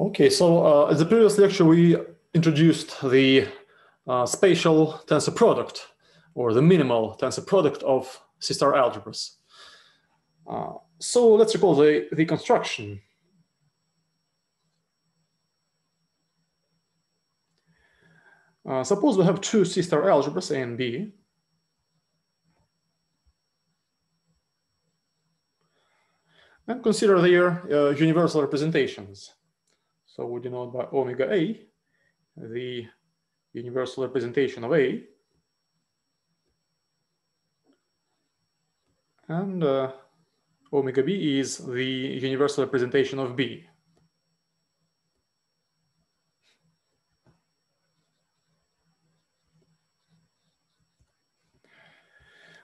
Okay, so uh, in the previous lecture, we introduced the uh, spatial tensor product or the minimal tensor product of C-star algebras. Uh, so let's recall the, the construction. Uh, suppose we have two C-star algebras, A and B. And consider their uh, universal representations. So we denote by omega A the universal representation of A. And uh, omega B is the universal representation of B.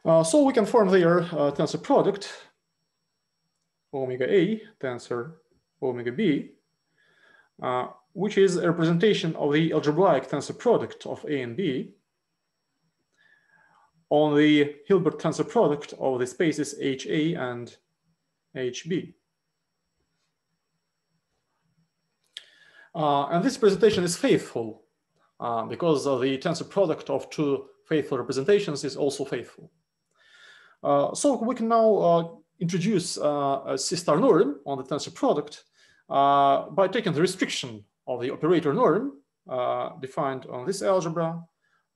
Uh, so we can form their uh, tensor product, omega A tensor omega B, uh, which is a representation of the algebraic tensor product of A and B on the Hilbert tensor product of the spaces HA and HB. Uh, and this representation is faithful uh, because the tensor product of two faithful representations is also faithful. Uh, so we can now uh, introduce uh, a C-star norm on the tensor product by taking the restriction of the operator norm uh, defined on this algebra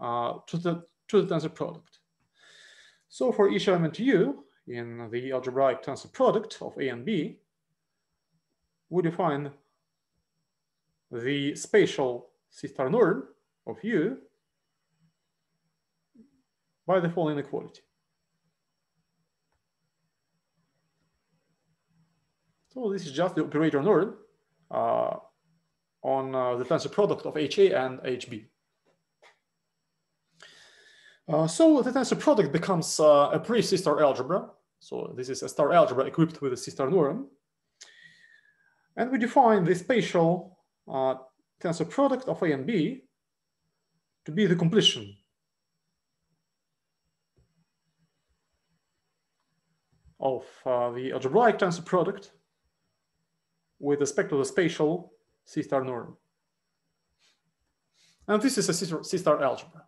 uh, to, the, to the tensor product. So for each element u in the algebraic tensor product of A and B, we define the spatial C-star norm of u by the following equality. So this is just the operator norm uh, on uh, the tensor product of HA and HB. Uh, so the tensor product becomes uh, a pre-C-star algebra. So this is a star algebra equipped with a C-star norm. And we define the spatial uh, tensor product of A and B to be the completion of uh, the algebraic tensor product with respect to the spatial C-star norm. And this is a C-star algebra.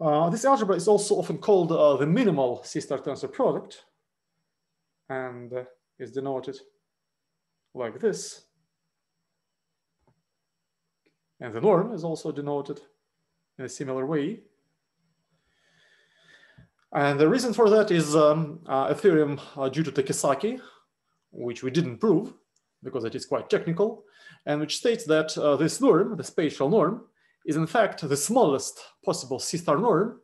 Uh, this algebra is also often called uh, the minimal C-star tensor product and uh, is denoted like this. And the norm is also denoted in a similar way. And the reason for that is um, uh, a theorem uh, due to Takesaki, which we didn't prove because it is quite technical, and which states that uh, this norm, the spatial norm, is in fact the smallest possible C-star norm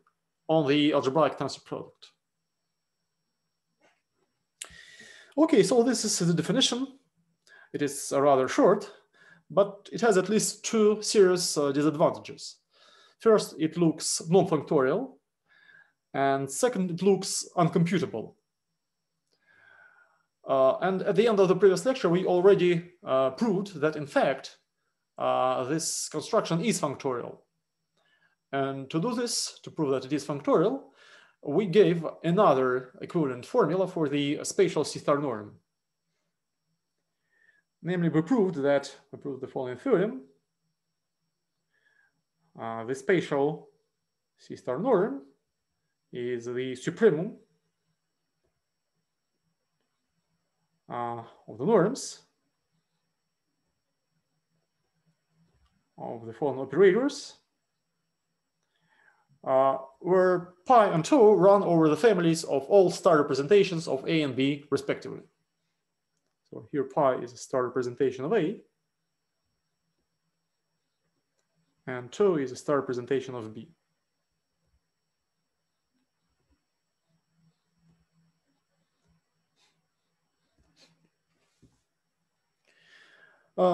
on the algebraic tensor product. Okay, so this is the definition. It is rather short, but it has at least two serious uh, disadvantages. First, it looks non-functorial, and second, it looks uncomputable. Uh, and at the end of the previous lecture, we already uh, proved that in fact, uh, this construction is functorial. And to do this, to prove that it is functorial, we gave another equivalent formula for the spatial C-star norm. Namely, we proved that, we proved the following theorem. Uh, the spatial C-star norm is the supremum uh, of the norms of the following operators, uh, where pi and tau run over the families of all star representations of A and B respectively. So here pi is a star representation of A, and tau is a star representation of B.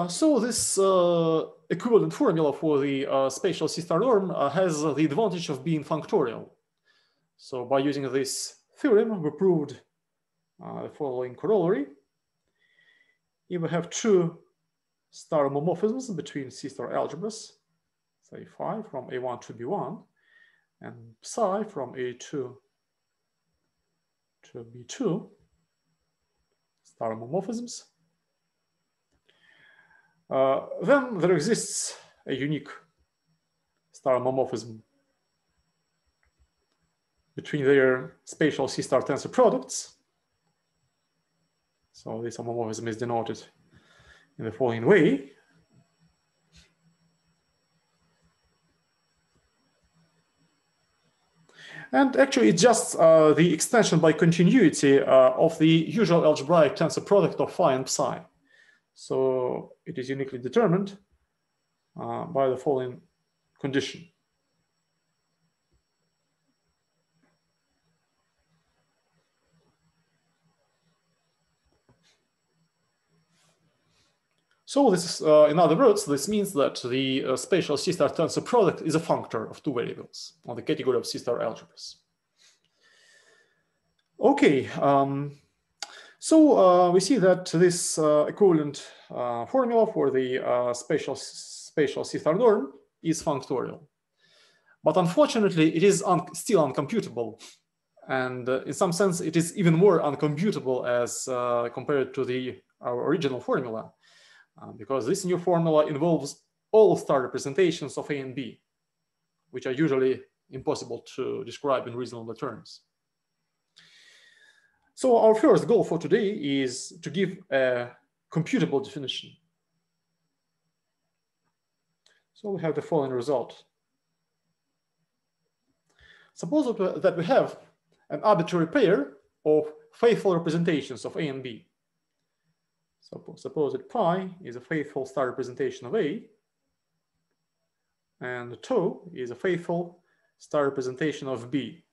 so this uh, equivalent formula for the uh, spatial C-star norm uh, has the advantage of being functorial. So by using this theorem, we proved uh, the following corollary. If we have two star homomorphisms between C-star algebras, say phi from A1 to B1, and psi from A2 to B2, star homomorphisms, Uh, then there exists a unique star homomorphism between their spatial C-star tensor products. So this homomorphism is denoted in the following way. And actually, it's just uh, the extension by continuity uh, of the usual algebraic tensor product of phi and psi. So it is uniquely determined uh, by the following condition. So this is, uh, in other words, this means that the uh, spatial C-star tensor product is a functor of two variables on the category of C-star algebras. Okay, um, so uh, we see that this uh, equivalent uh, formula for the uh, spatial, spatial C-star norm is functorial. But unfortunately, it is un still uncomputable. And in some sense, it is even more uncomputable as compared to the our original formula uh, because this new formula involves all star representations of A and B, which are usually impossible to describe in reasonable terms. So our first goal for today is to give a computable definition. So we have the following result. Suppose that we have an arbitrary pair of faithful representations of A and B. So suppose that pi is a faithful star representation of A, and tau is a faithful star representation of B.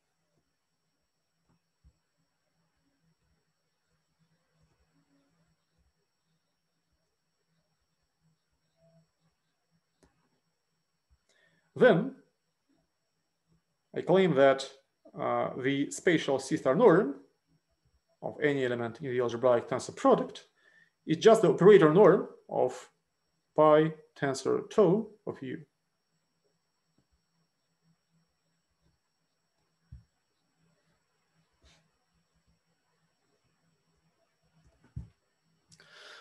Then I claim that uh, the spatial C-star norm of any element in the algebraic tensor product is just the operator norm of pi tensor tau of u.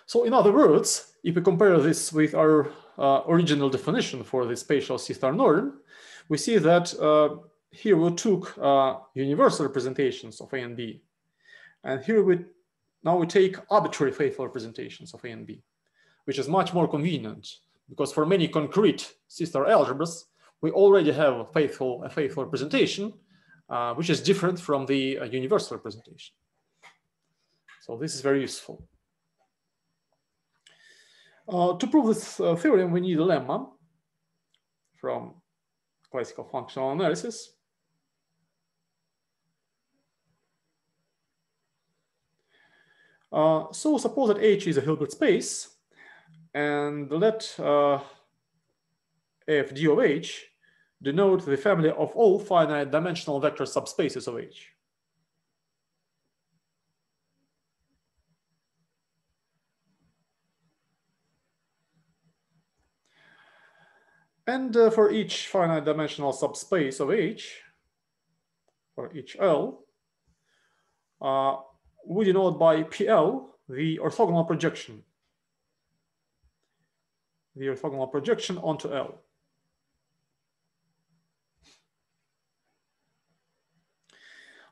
So in other words, if we compare this with our original definition for the spatial C-star norm, we see that uh, here we took uh, universal representations of A and B. And here we now we take arbitrary faithful representations of A and B, which is much more convenient because for many concrete C-star algebras, we already have a faithful, a faithful representation, uh, which is different from the uh, universal representation. So this is very useful. Uh, to prove this uh, theorem, we need a lemma from classical functional analysis. Uh, so suppose that H is a Hilbert space and let uh, f d of H denote the family of all finite dimensional vector subspaces of H. And uh, for each finite dimensional subspace of H, for each L, uh, we denote by PL the orthogonal projection. The orthogonal projection onto L.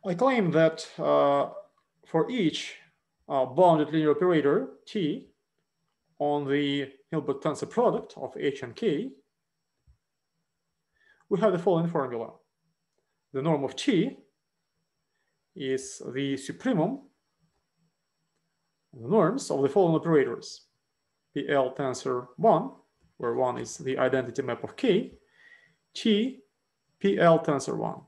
I claim that uh, for each uh, bounded linear operator T on the Hilbert tensor product of H and K, we have the following formula. The norm of T is the supremum of the norms of the following operators. PL tensor 1, where 1 is the identity map of K, T PL tensor 1.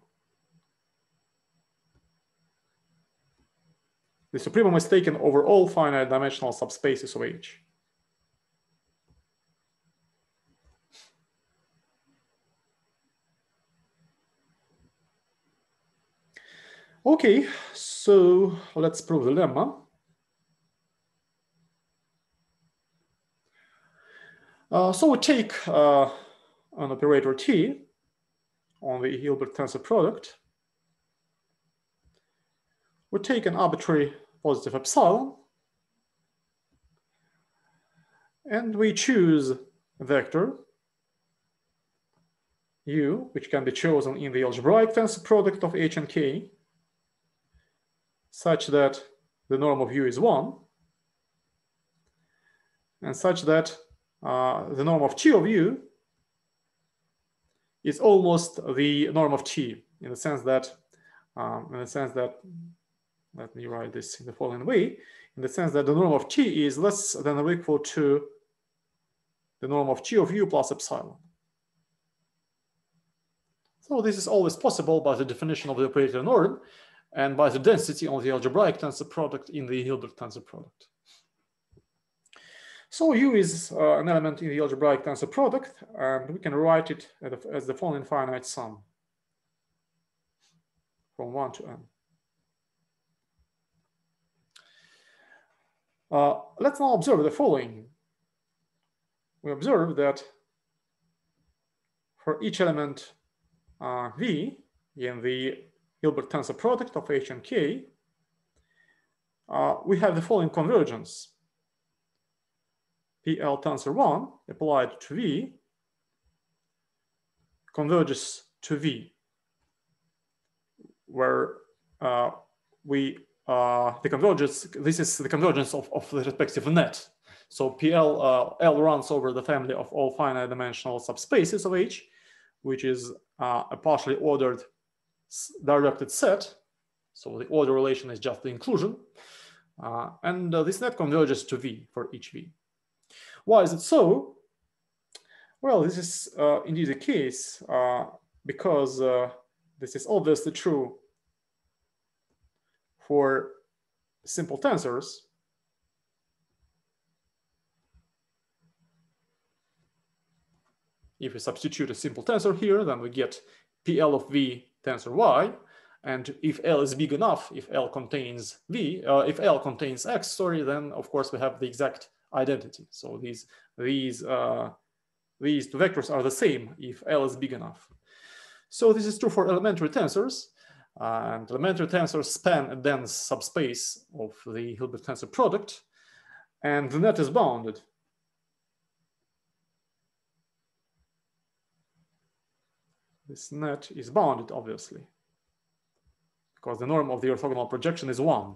The supremum is taken over all finite dimensional subspaces of H. Okay, so let's prove the lemma. Uh, so we take uh, an operator T on the Hilbert tensor product. We take an arbitrary positive epsilon. And we choose a vector u, which can be chosen in the algebraic tensor product of h and k, such that the norm of u is 1, and such that uh, the norm of t of u is almost the norm of t in the sense that, um, in the sense that, let me write this in the following way, in the sense that the norm of t is less than or equal to the norm of t of u plus epsilon. So this is always possible by the definition of the operator norm and by the density of the algebraic tensor product in the Hilbert tensor product. So U is uh, an element in the algebraic tensor product, and we can write it as the following finite sum from 1 to n. Uh, let's now observe the following. We observe that for each element uh, V in the Hilbert tensor product of H and K, uh, we have the following convergence. PL tensor 1 applied to V converges to V, where uh, we, uh, the convergence, this is the convergence of, of the respective net. So PL, uh, L runs over the family of all finite dimensional subspaces of H, which is uh, a partially ordered directed set. So the order relation is just the inclusion. Uh, and uh, this net converges to V for each V. Why is it so? Well, this is uh, indeed the case uh, because uh, this is obviously true for simple tensors. If we substitute a simple tensor here, then we get PL of V tensor Y. And if L is big enough, if L contains V, uh, if L contains X, sorry, then of course we have the exact identity. So these, these, uh, these two vectors are the same if L is big enough. So this is true for elementary tensors. and elementary tensors span a dense subspace of the Hilbert tensor product, and the net is bounded. This net is bounded, obviously, because the norm of the orthogonal projection is one.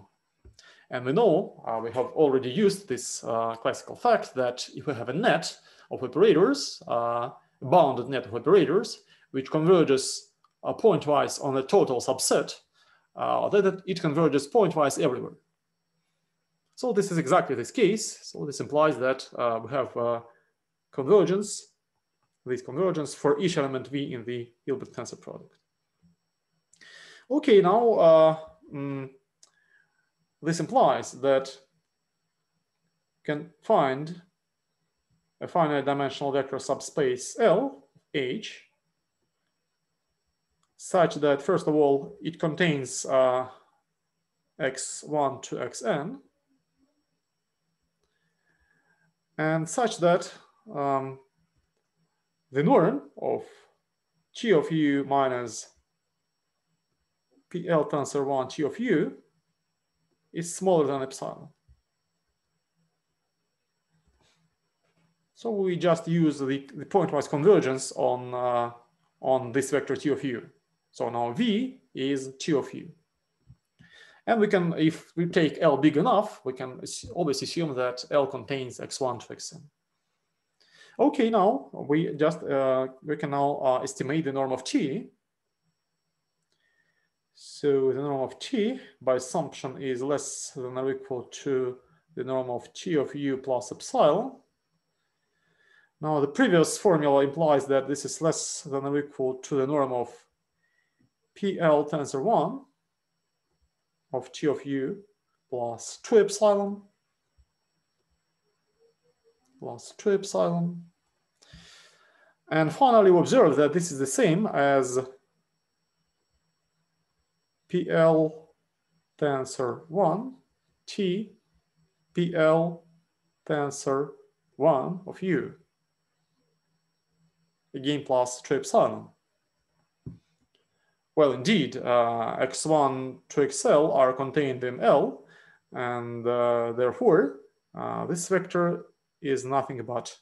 And we know, uh, we have already used this uh, classical fact that if we have a net of operators, uh, bounded net of operators, which converges uh, pointwise on a total subset, uh, that it converges pointwise everywhere. So this is exactly this case. So this implies that uh, we have convergence this convergence for each element V in the Hilbert tensor product. Okay, now uh, mm, this implies that can find a finite dimensional vector subspace L, H, such that first of all, it contains uh, x1 to xn, and such that um, the norm of g of u minus PL tensor 1 g of u is smaller than epsilon. So we just use the, the pointwise convergence on, uh, on this vector T of u. So now V is T of u. And we can, if we take L big enough, we can always assume that L contains x1 to xn. Okay, now we just uh, we can now uh, estimate the norm of t. So the norm of t by assumption is less than or equal to the norm of t of u plus epsilon. Now the previous formula implies that this is less than or equal to the norm of PL tensor 1 of t of u plus 2 epsilon plus 2 epsilon. And finally, we observe that this is the same as PL tensor 1 T PL tensor 1 of U. Again, plus 2 epsilon. Well, indeed, uh, x1 to xl are contained in L, and uh, therefore, uh, this vector is nothing but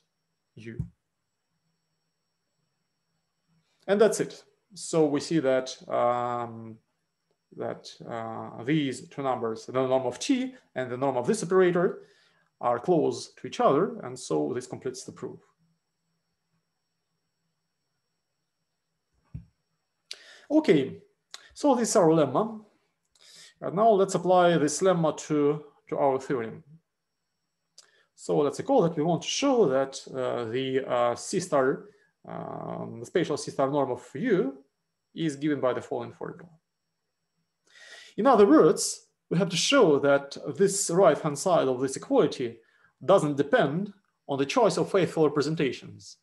u. And that's it. So we see that um, that uh, these two numbers, the norm of t and the norm of this operator, are close to each other. And so this completes the proof. Okay, so this is our lemma. And now let's apply this lemma to, to our theorem. So that's a recall that we want to show that uh, the uh, C star, um, the spatial C star norm of U is given by the following formula. In other words, we have to show that this right-hand side of this equality doesn't depend on the choice of faithful representations.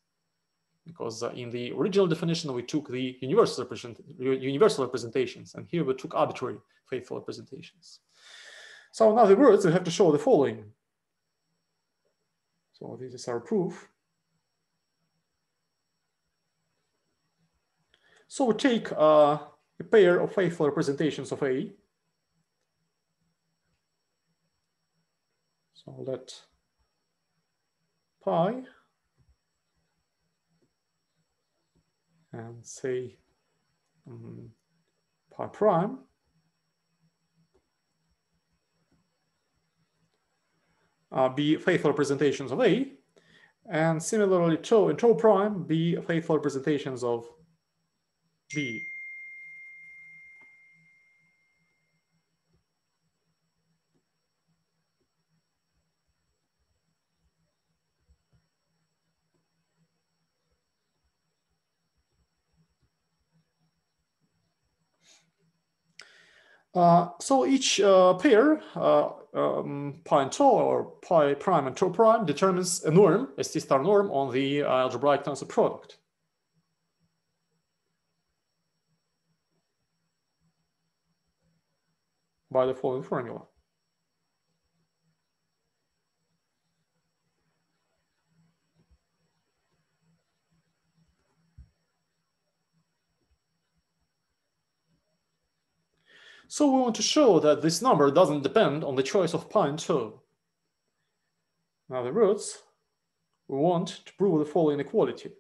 Because uh, in the original definition, we took the universal, represent universal representations, and here we took arbitrary faithful representations. So in other words, we have to show the following. So this is our proof. So we take uh, a pair of faithful representations of A. So let pi and say um, pi prime uh, be faithful representations of A, and similarly tau and tau prime be faithful representations of B. Uh, so each uh, pair, uh, um, pi and tau or pi prime and tau prime determines a norm, a C star norm on the uh, algebraic tensor product. by the following formula. So we want to show that this number doesn't depend on the choice of pi and tau. In other words, we want to prove the following equality.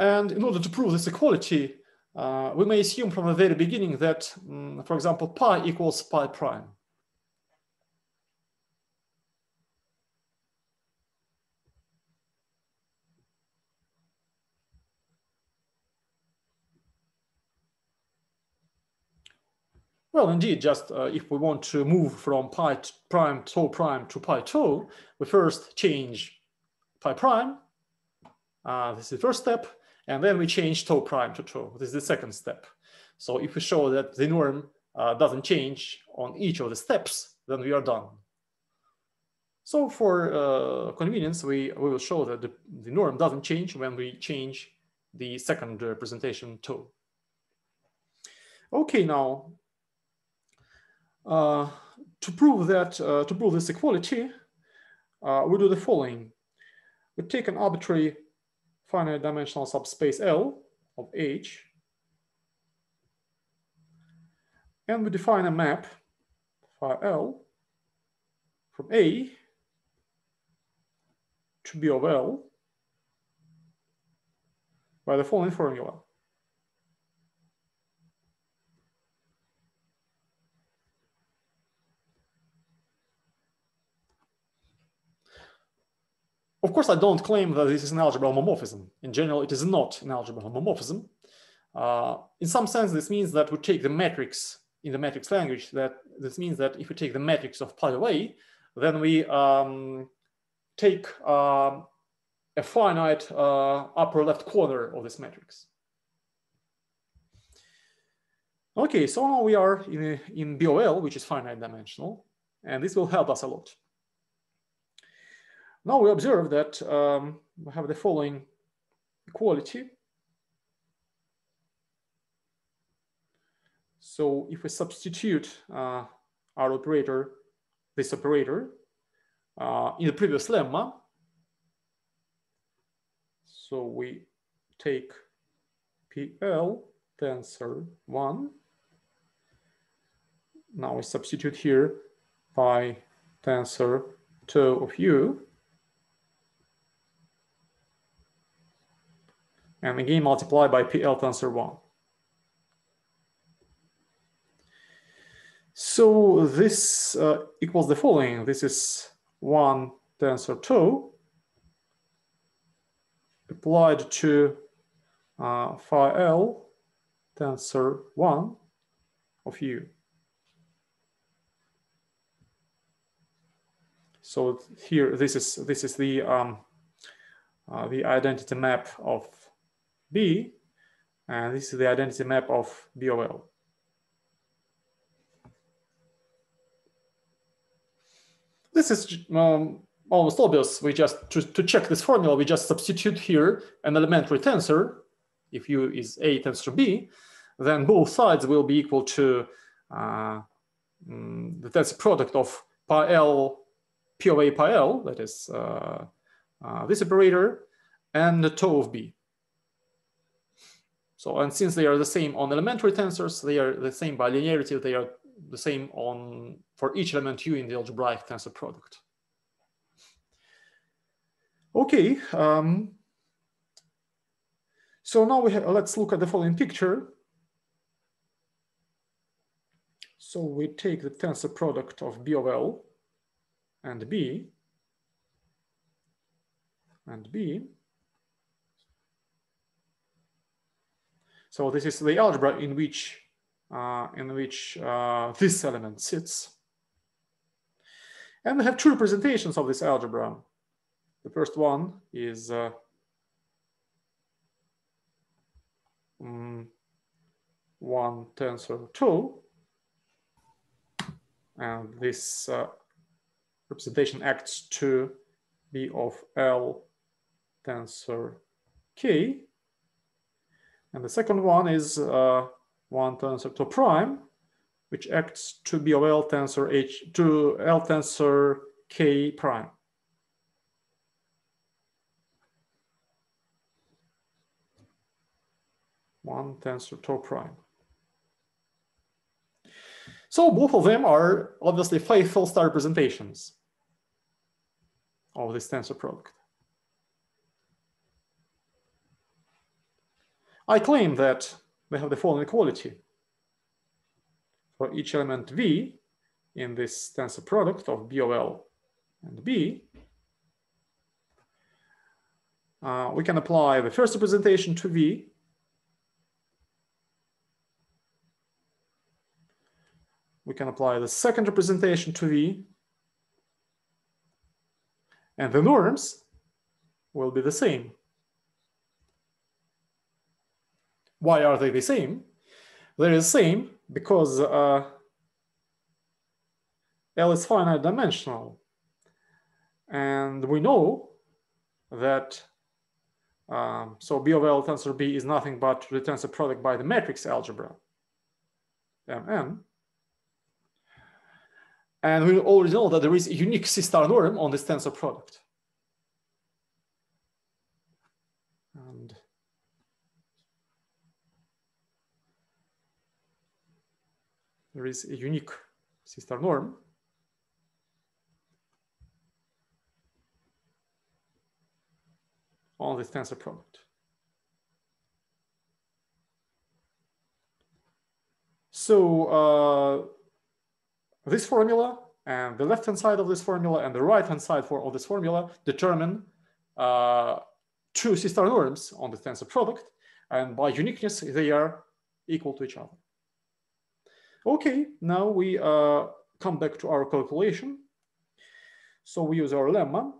And in order to prove this equality, uh, we may assume from the very beginning that, um, for example, pi equals pi prime. Well, indeed, just uh, if we want to move from pi prime tau prime to pi tau, we first change pi prime. Uh, this is the first step. And then we change tau prime to tau. This is the second step. So if we show that the norm uh, doesn't change on each of the steps, then we are done. So for uh, convenience, we, we will show that the, the norm doesn't change when we change the second representation tau. Okay, now uh, to prove that, uh, to prove this equality, uh, we do the following. We take an arbitrary finite dimensional subspace L of H. And we define a map phi L from A to B of L by the following formula. Of course, I don't claim that this is an algebra homomorphism. In general, it is not an algebra homomorphism. Uh, in some sense, this means that we take the matrix in the matrix language, that this means that if we take the matrix of pi away, then we um, take uh, a finite uh, upper left corner of this matrix. Okay, so now we are in, in BOL, which is finite dimensional, and this will help us a lot. Now we observe that um, we have the following equality. So if we substitute uh, our operator, this operator, uh, in the previous lemma, so we take PL tensor 1. Now we substitute here by tensor tau of U. And again multiply by PL tensor 1. So this uh, equals the following. This is 1 tensor tau applied to uh, phi L tensor 1 of U. So here, this is this is the um, uh, the identity map of B, and this is the identity map of B of L. This is um, almost obvious. We just to, to check this formula, we just substitute here an elementary tensor. If U is A tensor B, then both sides will be equal to uh, mm, the tensor product of pi L P of A pi L, that is uh, uh, this operator, and the tau of B. So, and since they are the same on elementary tensors, they are the same by linearity, they are the same on for each element U in the algebraic tensor product. Okay, um, so now we have, let's look at the following picture. So we take the tensor product of B of L and B and B. So this is the algebra in which uh, in which uh, this element sits. And we have tau representations of this algebra. The first one is uh, um, one tensor two, and this uh, representation acts to be of L tensor K. And the second one is uh, one tensor tau prime, which acts to be of L tensor H to L tensor K prime. One tensor tau prime. So both of them are obviously faithful star representations of this tensor product. I claim that we have the following equality. For each element V in this tensor product of B of L and B, uh, we can apply the first representation to V we can apply the second representation to V and the norms will be the same. Why are they the same? They're the same because uh, L is finite dimensional. And we know that, um, so B of L tensor B is nothing but the tensor product by the matrix algebra, Mn. And we already know that there is a unique C star norm on this tensor product. And there is a unique C star norm. on this tensor product. So uh, this formula and the left-hand side of this formula and the right-hand side for, of this formula determine uh, two C-star norms on the tensor product. And by uniqueness, they are equal to each other. Okay, now we uh, come back to our calculation. So we use our lemma.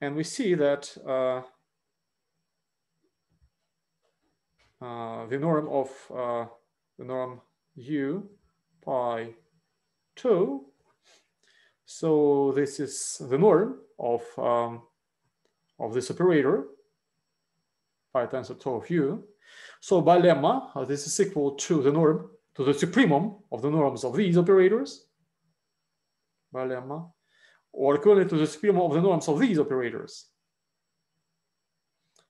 And we see that uh, uh, the norm of uh, the norm u pi tau. So this is the norm of, um, of this operator, pi tensor tau of u. So by lemma, this is equal to the norm, to the supremum of the norms of these operators, by lemma, or equivalent to the supremum of the norms of these operators.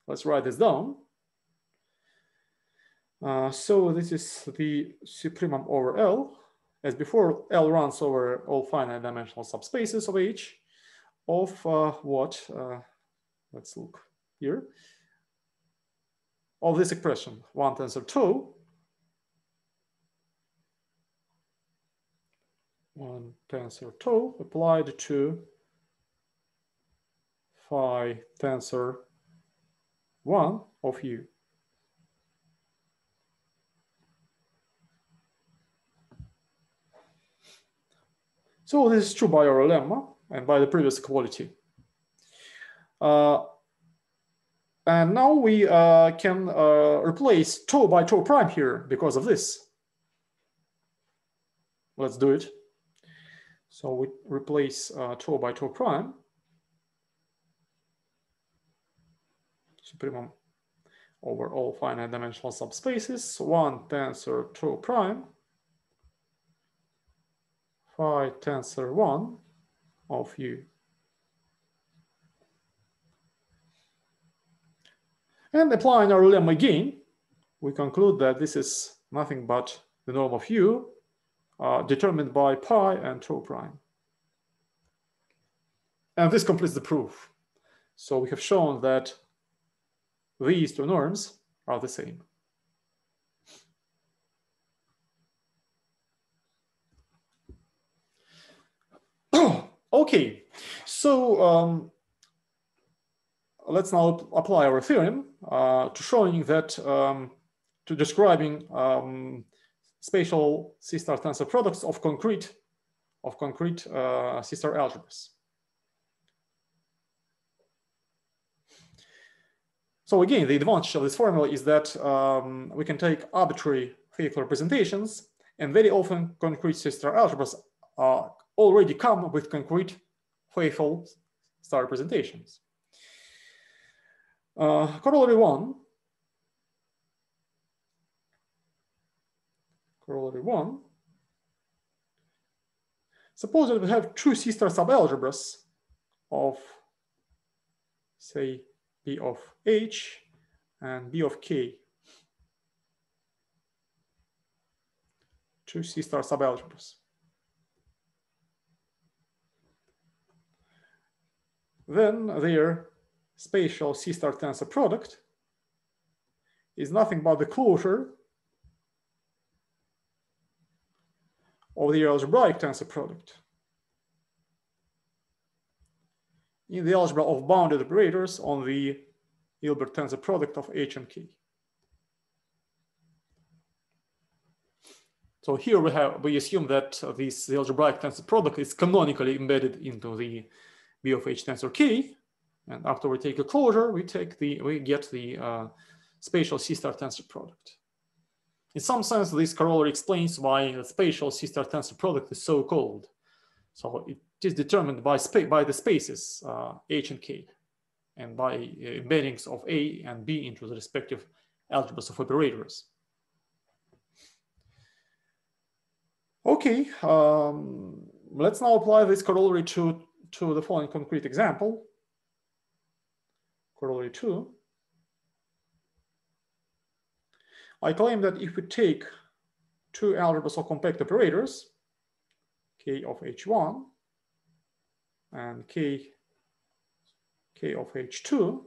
Let's write this down. Uh, so this is the supremum over L. As before, L runs over all finite dimensional subspaces of H of uh, what? Uh, let's look here. Of this expression, one tensor tau, one tensor tau applied to phi tensor 1 of u. So this is true by our lemma and by the previous equality. Uh, and now we uh, can uh, replace tau by tau prime here because of this. Let's do it. So we replace uh, tau by tau prime. Supremum over all finite dimensional subspaces, one tensor tau prime phi tensor 1 of u. And applying our lemma again, we conclude that this is nothing but the norm of u uh, determined by pi and tau prime. And this completes the proof. So we have shown that these two norms are the same. okay, so um, let's now apply our theorem uh, to showing that, um, to describing um, spatial C-star tensor products of concrete, of concrete uh, C-star algebras. So again, the advantage of this formula is that um, we can take arbitrary faithful representations and very often concrete C-star algebras uh, already come with concrete faithful star representations. Uh, corollary one, corollary one, suppose that we have two C-star subalgebras of, say, B of H and B of K. Two C-star subalgebras. then their spatial C-star tensor product is nothing but the closure of the algebraic tensor product in the algebra of bounded operators on the Hilbert tensor product of H and K. So here we have we assume that this algebraic tensor product is canonically embedded into the b of h tensor k. And after we take a closure, we take the we get the uh, spatial C-star tensor product. In some sense, this corollary explains why the spatial C-star tensor product is so called. So it is determined by by the spaces uh, h and k, and by uh, embeddings of a and b into the respective algebras of operators. Okay, um, let's now apply this corollary to to the following concrete example, corollary two. I claim that if we take two algebras of compact operators, k of h1 and k, k of h2,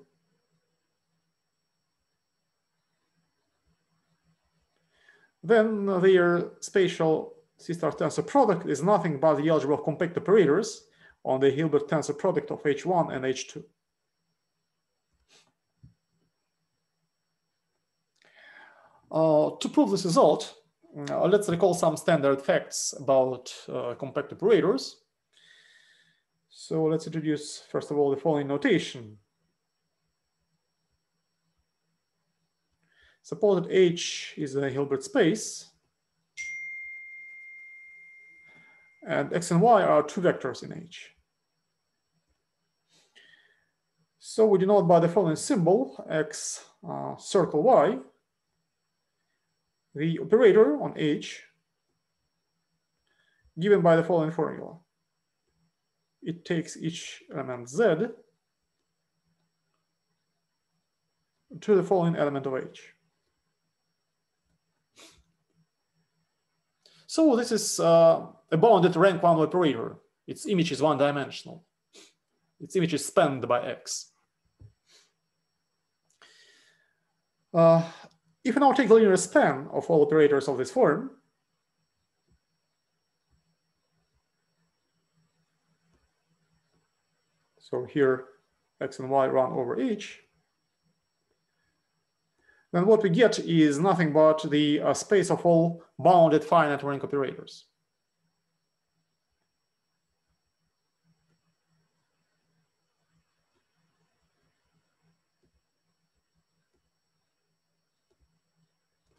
then their spatial C-star tensor product is nothing but the algebra of compact operators on the Hilbert tensor product of H1 and H2. To prove this result, uh, let's recall some standard facts about uh, compact operators. So let's introduce, first of all, the following notation. Suppose that H is a Hilbert space, and X and Y are two vectors in H. So we denote by the following symbol, x uh, circle y, the operator on H given by the following formula. It takes each element z to the following element of H. So this is uh, a bounded rank one operator. Its image is one dimensional. Its image is spanned by X. Uh, if we now take the linear span of all operators of this form, so here x and y run over h, then what we get is nothing but the uh, space of all bounded finite rank operators.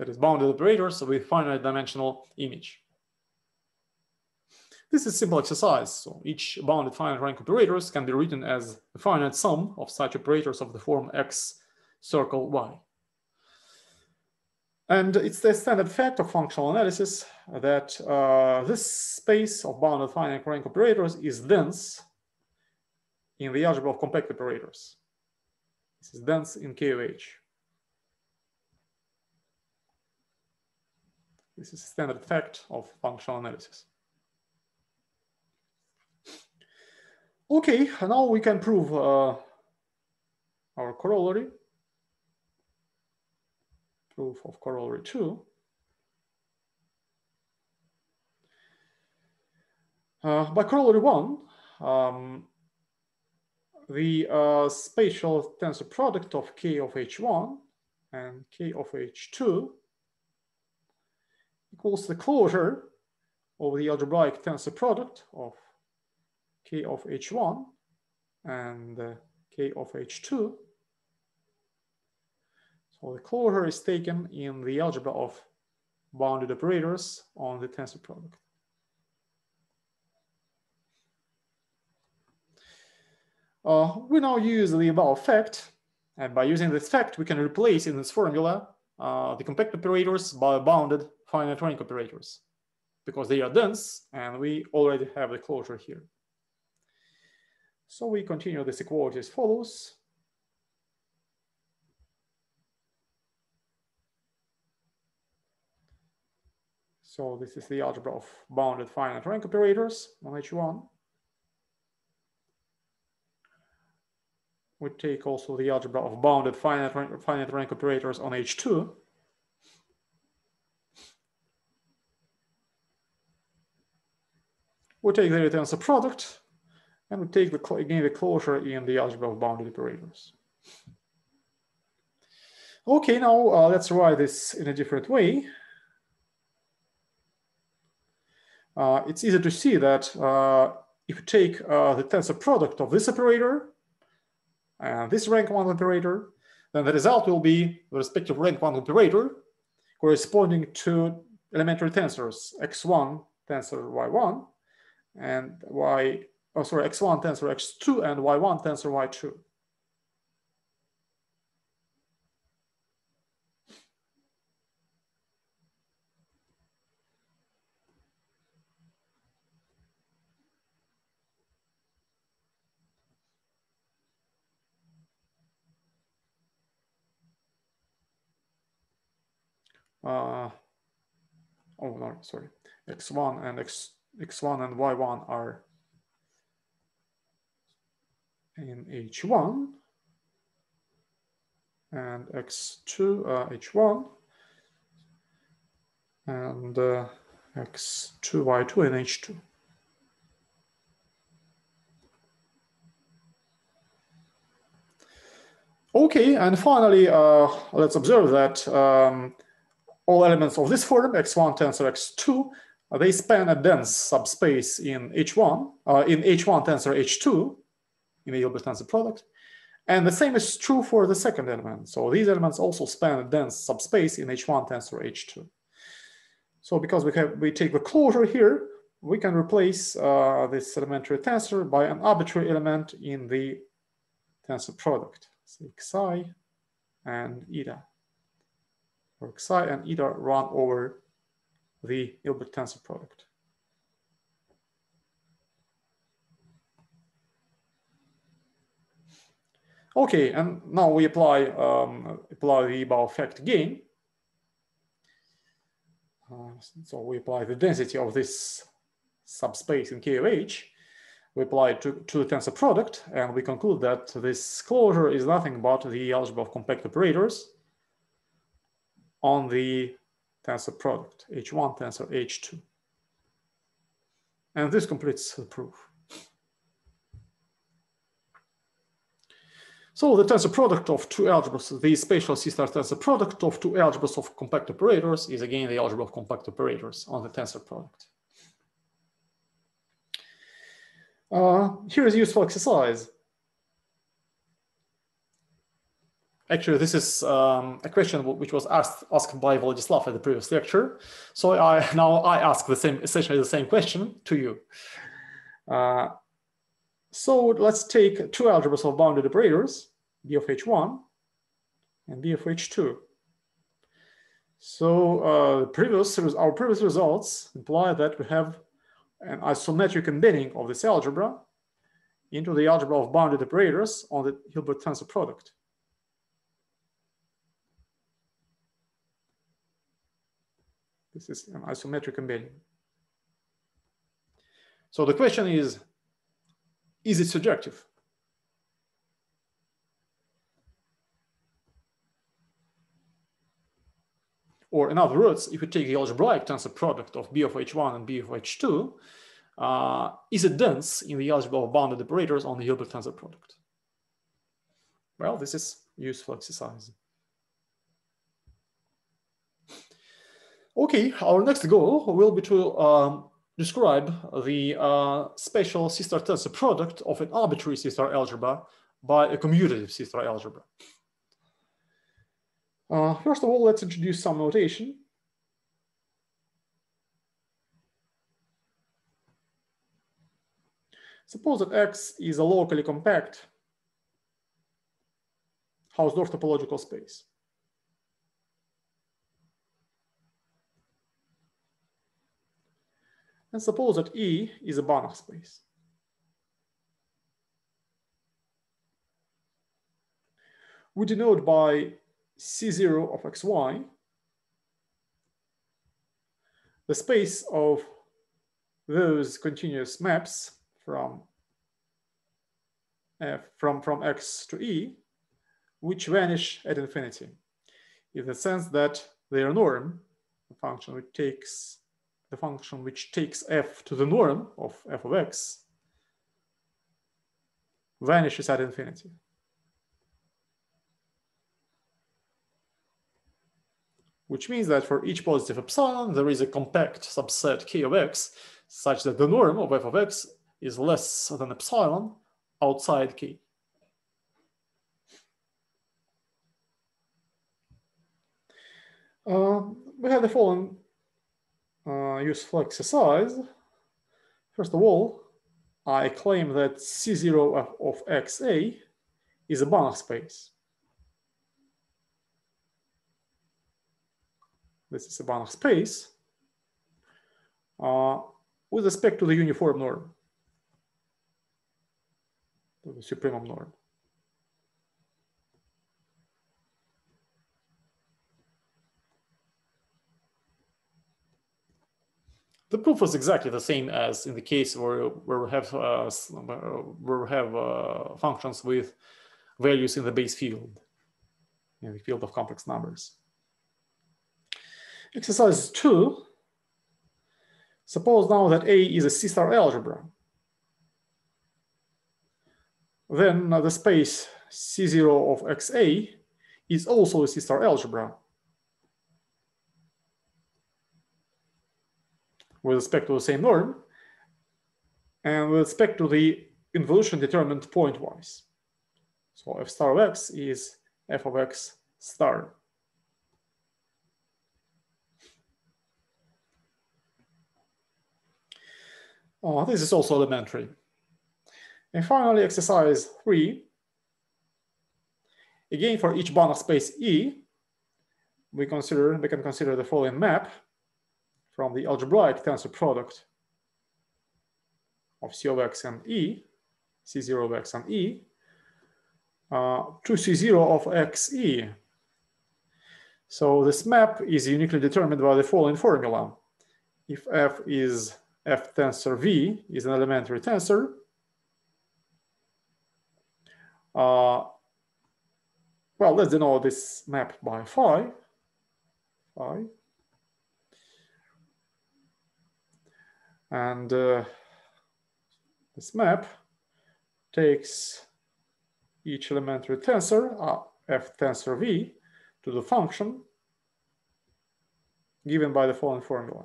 That is bounded operators with finite dimensional image. This is simple exercise. So each bounded finite rank operators can be written as a finite sum of such operators of the form x circle y. And it's the standard fact of functional analysis that uh, this space of bounded finite rank operators is dense in the algebra of compact operators. This is dense in K of H. This is standard fact of functional analysis. Okay, now we can prove uh, our corollary proof of corollary 2. Uh, by corollary 1, um, the uh, spatial tensor product of k of h1 and k of h2 equals the closure of the algebraic tensor product of k of h1 and uh, k of h2 so the closure is taken in the algebra of bounded operators on the tensor product. Uh, we now use the above fact, and by using this fact, we can replace in this formula uh, the compact operators by bounded finite rank operators because they are dense and we already have the closure here. So we continue this equality as follows. So this is the algebra of bounded finite rank operators on H1. We take also the algebra of bounded finite rank, finite rank operators on H2. We take the tensor product and we take the, again the closure in the algebra of bounded operators. Okay, now uh, let's write this in a different way. uh, it's easy to see that uh, if you take uh, the tensor product of this operator and this rank one operator, then the result will be the respective rank one operator corresponding to elementary tensors x1 tensor y1 and y, oh sorry, x1 tensor x2 and y1 tensor y2. uh, oh no, sorry, x1 and x, x1 and y1 are in h1 and x2 uh, h1 and uh, x2 y2 and h2 okay and finally uh, let's observe that um, all elements of this form, x1 tensor x2, uh, they span a dense subspace in H1, uh, in H1 tensor H2, in the Hilbert tensor product. And the same is true for the second element. So these elements also span a dense subspace in H1 tensor H2. So because we have we take the closure here, we can replace uh, this elementary tensor by an arbitrary element in the tensor product, so xi and eta or xi and eta run over the Hilbert tensor product. Okay, and now we apply um, apply the above effect again. Uh, so we apply the density of this subspace in K of H. We apply it to, to the tensor product, and we conclude that this closure is nothing but the algebra of compact operators on the tensor product, H1 tensor H2. And this completes the proof. So the tensor product of two algebras, the spatial C-star tensor product of two algebras of compact operators is again the algebra of compact operators on the tensor product. Uh, here is a useful exercise. Actually, this is um, a question which was asked, asked by Vladislav at the previous lecture. So I now I ask the same, essentially the same question to you. Uh, so let's take two algebras of bounded operators, B of H1 and B of H2. So uh, previous, our previous results imply that we have an isometric embedding of this algebra into the algebra of bounded operators on the Hilbert tensor product. This is an isometric embedding. So the question is, is it surjective? Or in other words, if you take the algebraic tensor product of B of H1 and B of H2, uh, is it dense in the algebra of bounded operators on the Hilbert tensor product? Well, this is useful exercise. Okay, our next goal will be to um, describe the uh, C-star tensor product of an arbitrary C-star algebra by a commutative C-star algebra. Uh, first of all, let's introduce some notation. Suppose that X is a locally compact Hausdorff topological space. And suppose that E is a Banach space. We denote by C0 of xy the space of those continuous maps from f from, from x to e, which vanish at infinity, in the sense that their norm, the function which takes the function which takes f to the norm of f of x, vanishes at infinity. which means that for each positive epsilon, there is a compact subset k of x such that the norm of f of x is less than epsilon outside k. Uh, we have the following uh, useful exercise. First of all, I claim that C0 of, of XA is a Banach space. This is a Banach space uh, with respect to the uniform norm, the supremum norm. The proof was exactly the same as in the case where, where we have uh, where we have uh, functions with values in the base field, in the field of complex numbers. Exercise two, suppose now that A is a C-star algebra. Then the space C0 of XA is also a C-star algebra with respect to the same norm and with respect to the involution determined pointwise. So f star of x is f of x star. Oh, this is also elementary. And finally, exercise three. Again, for each Banach space E, we consider we can consider the following map from the algebraic tensor product of C of x and E, C0 of x and E, uh, to C0 of xe. So this map is uniquely determined by the following formula. If f is f tensor v is an elementary tensor, uh, well, let's denote this map by phi. Phi. And uh, this map takes each elementary tensor, uh, f tensor v, to the function given by the following formula.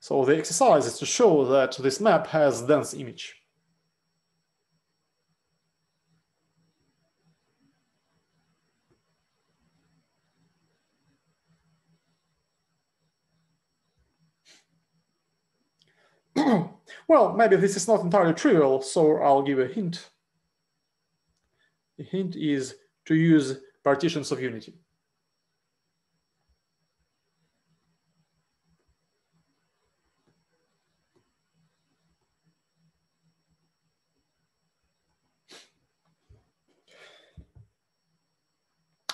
So the exercise is to show that this map has dense image. Well, maybe this is not entirely trivial, so I'll give a hint. The hint is to use partitions of unity.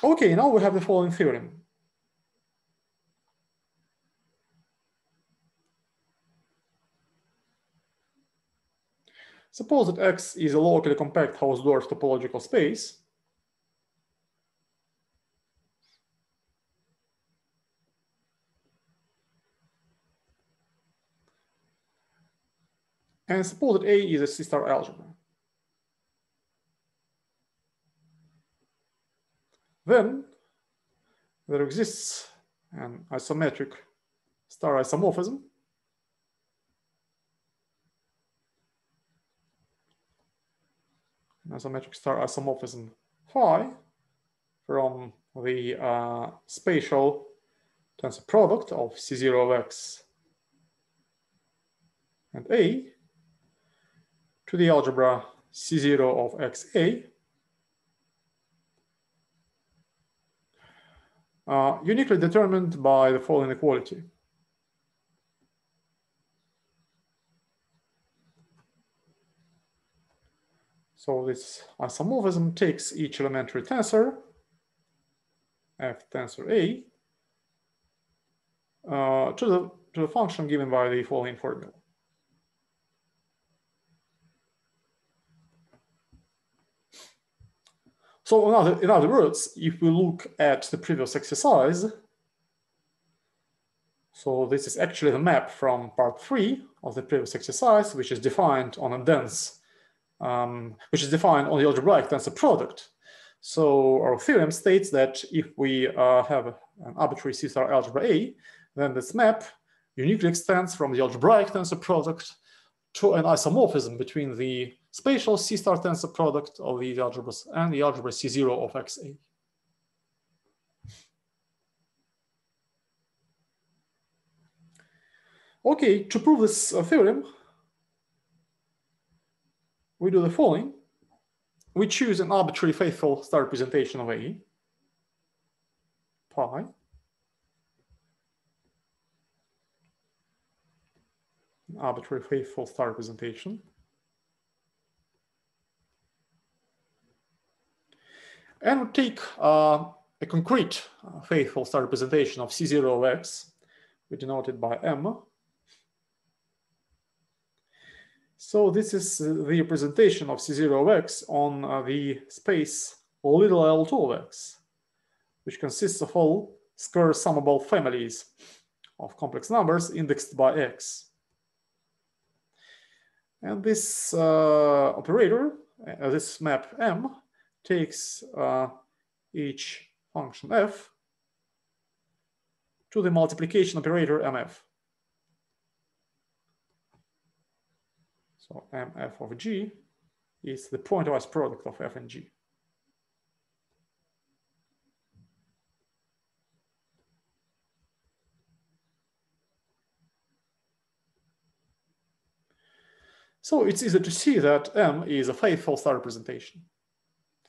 Okay, now we have the following theorem. Suppose that X is a locally compact Hausdorff topological space. And suppose that A is a C-star algebra. Then there exists an isometric star isomorphism an isometric star isomorphism phi from the uh, spatial tensor product of C0 of x and A to the algebra C0 of xa uh, uniquely determined by the following equality. So this isomorphism takes each elementary tensor, f tensor A, uh, to, the, to the function given by the following formula. So in other, in other words, if we look at the previous exercise, so this is actually the map from part three of the previous exercise, which is defined on a dense, um, which is defined on the algebraic tensor product. So our theorem states that if we uh, have an arbitrary C-star algebra A, then this map uniquely extends from the algebraic tensor product to an isomorphism between the spatial C-star tensor product of these algebras and the algebra C0 of XA. Okay, to prove this uh, theorem, we do the following. We choose an arbitrary faithful star representation of A, pi, An arbitrary faithful star representation. And we take uh, a concrete uh, faithful star representation of C0 of x, we denote it by M. So this is the representation of C0 of x on uh, the space little L2 of x, which consists of all square summable families of complex numbers indexed by x. And this uh, operator, uh, this map M, takes uh, each function f to the multiplication operator mf. So mf of g is the pointwise product of f and g. So it's easy to see that M is a faithful star representation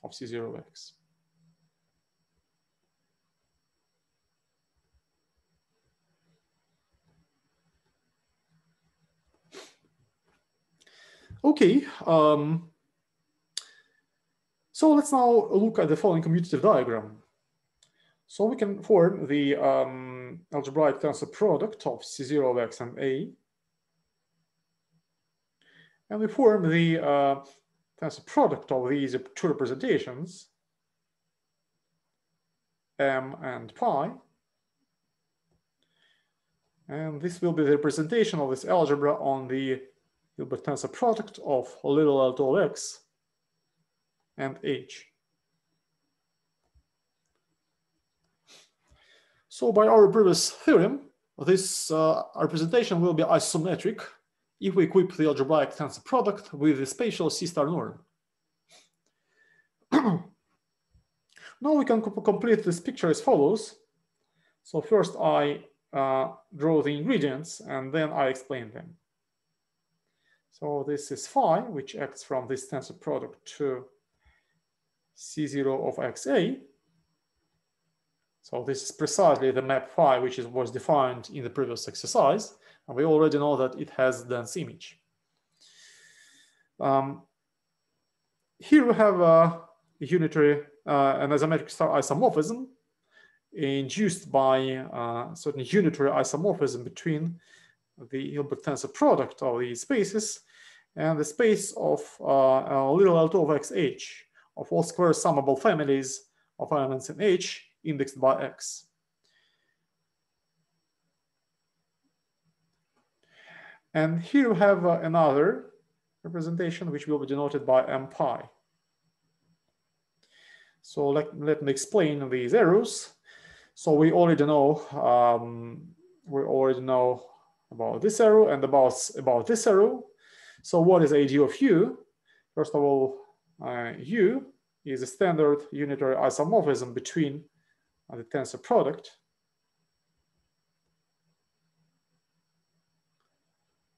of C0x. Okay. Um, so let's now look at the following commutative diagram. So we can form the um, algebraic tensor product of C0 of x and A. And we form the uh, tensor product of these two representations, m and pi. And this will be the representation of this algebra on the Hilbert tensor product of little L2 of x and h. So by our previous theorem, this uh, representation will be isometric if we equip the algebraic tensor product with the spatial C star norm. now we can complete this picture as follows. So first I uh, draw the ingredients and then I explain them. So this is phi, which acts from this tensor product to C0 of XA. So this is precisely the map phi, which is, was defined in the previous exercise. And we already know that it has dense image. Um, here we have a unitary, uh, an isometric star isomorphism induced by uh, certain unitary isomorphism between the Hilbert tensor product of these spaces and the space of uh, little L2 of xh of all square summable families of elements in H indexed by X. And here we have uh, another representation which will be denoted by m pi. So let, let me explain these arrows. So we already know um, we already know about this arrow and about about this arrow. So what is AD of U? First of all, uh, U is a standard unitary isomorphism between uh, the tensor product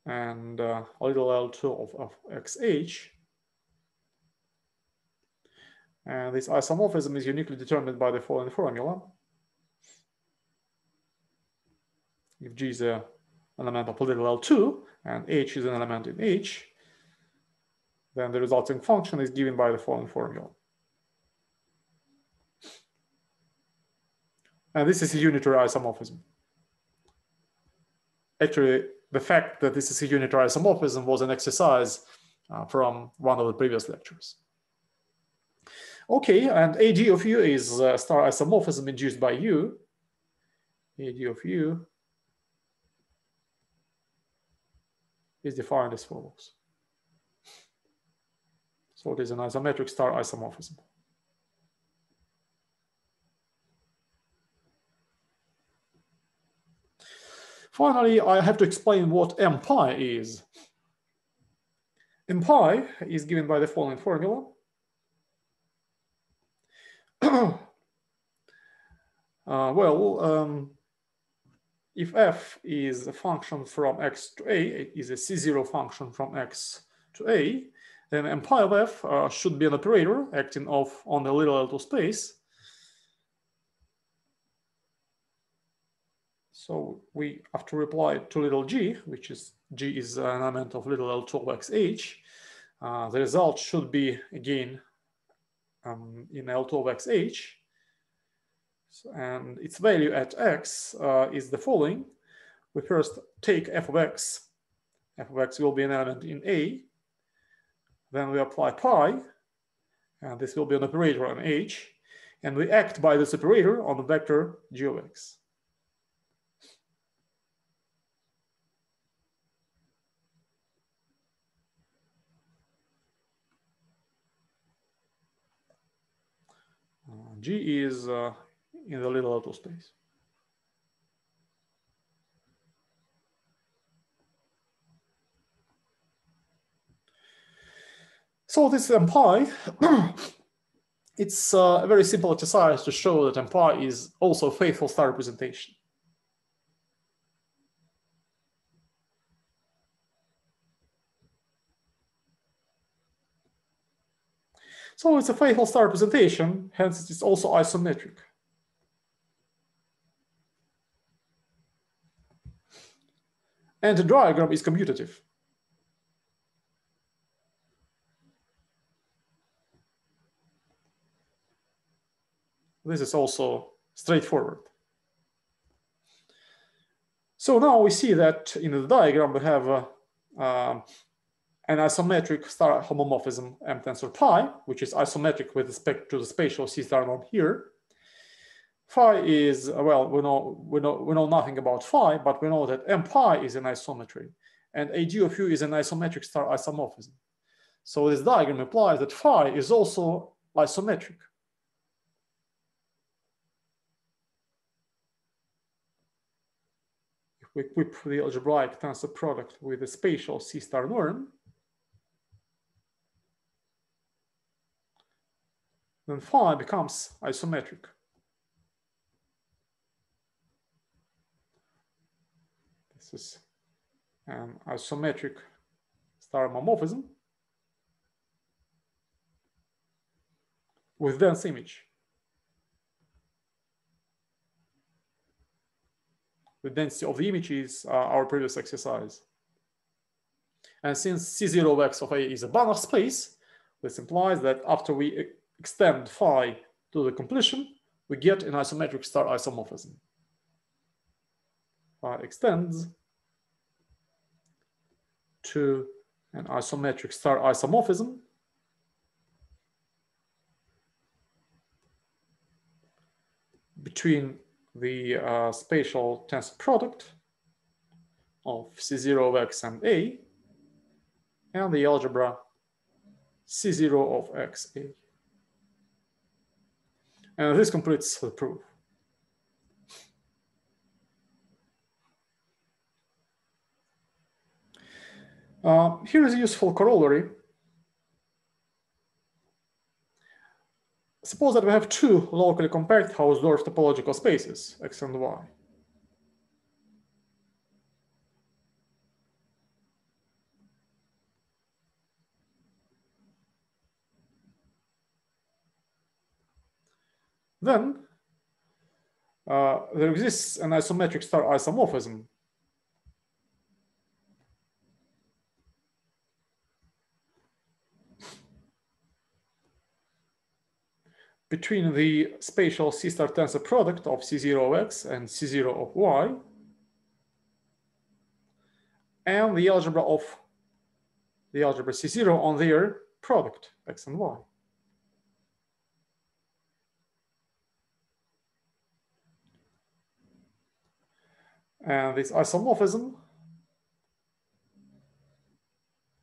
and uh, little L2 of, of XH. And this isomorphism is uniquely determined by the following formula. If G is a element of little L2 and H is an element in H, then the resulting function is given by the following formula. And this is a unitary isomorphism. Actually, the fact that this is a unitary isomorphism was an exercise uh, from one of the previous lectures. Okay, and AD of U is uh, star isomorphism induced by U. AD of U is defined as follows. So it is an isometric star isomorphism. Finally, I have to explain what m pi is. m pi is given by the following formula. uh, well, um, if f is a function from x to a, it is a C0 function from x to a, then m pi of f uh, should be an operator acting off on the little L2 space. So we have to reply to little g, which is g is an element of little L2 of xh. Uh, the result should be again um, in L2 of xh and its value at x uh, is the following. We first take f of x. f of x will be an element in A. Then we apply pi, and this will be an operator on h. And we act by this operator on the vector g of x. Uh, is uh, in the little L2 space. So this m pi, it's uh, a very simple exercise to show that m pi is also a faithful star representation. So it's a faithful star representation, hence it is also isometric. And the diagram is commutative. This is also straightforward. So now we see that in the diagram we have uh, um, an isometric star homomorphism M tensor pi, which is isometric with respect to the spatial C star norm here. Phi is, well, we know, we, know, we know nothing about phi, but we know that M pi is an isometry and AD of U is an isometric star isomorphism. So this diagram implies that phi is also isometric. If we equip the algebraic tensor product with a spatial C star norm, then phi becomes isometric. This is an isometric star homomorphism with dense image. The density of the image is uh, our previous exercise. And since C0 of x of A is a Banach space, this implies that after we extend phi to the completion, we get an isometric star isomorphism. Phi extends to an isometric star isomorphism between the uh, spatial tensor product of C0 of x and A and the algebra C0 of x A. And this completes the proof. Uh, here is a useful corollary. Suppose that we have two locally compact Hausdorff topological spaces, X and Y. Then uh, there exists an isometric star isomorphism between the spatial C-star tensor product of C0 of x and C0 of y and the algebra of the algebra C0 on their product, x and y. And this isomorphism